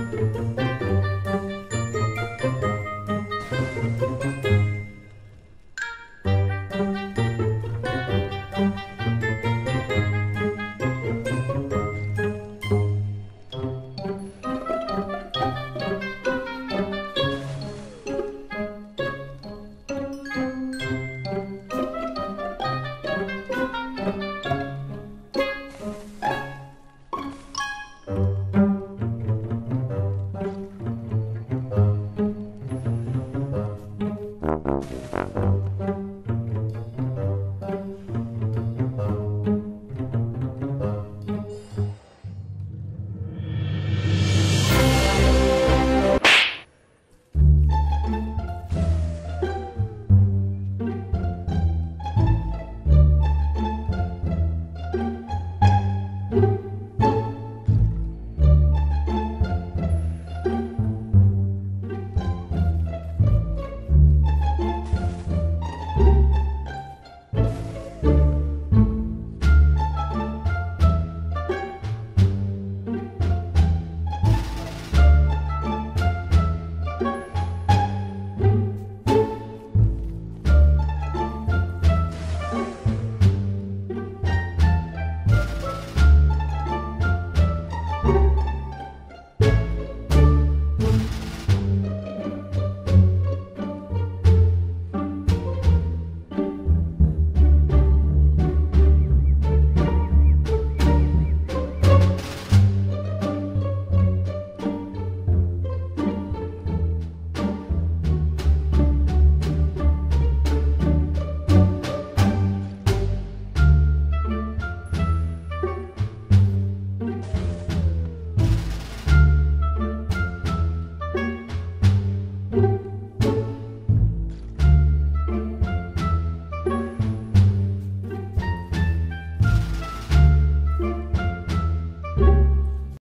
Música